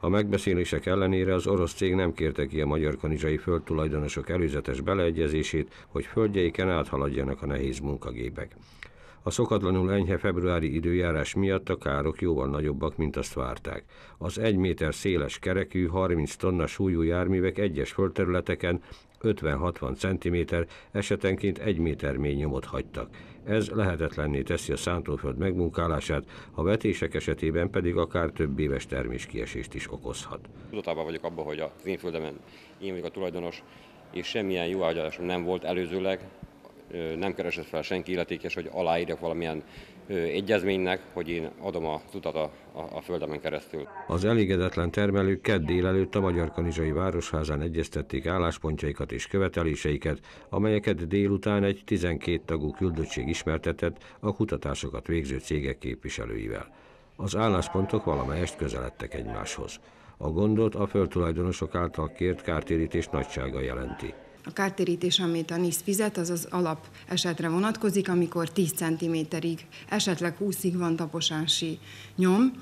A megbeszélések ellenére az orosz cég nem kérte ki a magyar kanizsai földtulajdonosok előzetes beleegyezését, hogy földjeiken áthaladjanak a nehéz munkagépek. A szokatlanul enyhe februári időjárás miatt a károk jóval nagyobbak, mint azt várták. Az egy méter széles kerekű, 30 tonna súlyú járművek egyes földterületeken 50-60 cm, esetenként egy méter mély nyomot hagytak. Ez lehetetlenné teszi a szántóföld megmunkálását, a vetések esetében pedig akár több éves terméskiesést is okozhat. Tudatában vagyok abban, hogy az én földemen én vagyok a tulajdonos, és semmilyen jó nem volt előzőleg, nem keresett fel senki illetékes, hogy aláírjak valamilyen egyezménynek, hogy én adom a utat a, a, a földemen keresztül. Az elégedetlen termelők kedd délelőtt a Magyar Kanizsai Városházán egyeztették álláspontjaikat és követeléseiket, amelyeket délután egy 12 tagú küldöttség ismertetett a kutatásokat végző cégek képviselőivel. Az álláspontok valamelyest közeledtek egymáshoz. A gondot a földtulajdonosok által kért kártérítés nagysága jelenti. A kártérítés, amit a NISZ fizet, az az alap esetre vonatkozik, amikor 10 cm-ig, esetleg 20-ig van taposási nyom,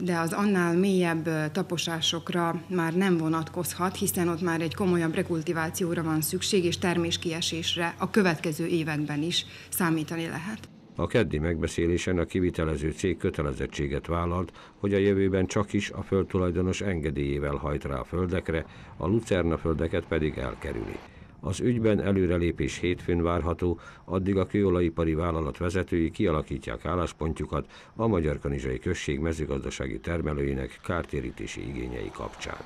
de az annál mélyebb taposásokra már nem vonatkozhat, hiszen ott már egy komolyabb rekultivációra van szükség, és terméskiesésre a következő években is számítani lehet. A keddi megbeszélésen a kivitelező cég kötelezettséget vállalt, hogy a jövőben csak is a földtulajdonos engedélyével hajt rá a földekre, a lucerna földeket pedig elkerüli. Az ügyben előrelépés hétfőn várható, addig a kőolajipari vállalat vezetői kialakítják álláspontjukat a Magyar Kanizsai Község mezőgazdasági termelőinek kártérítési igényei kapcsán.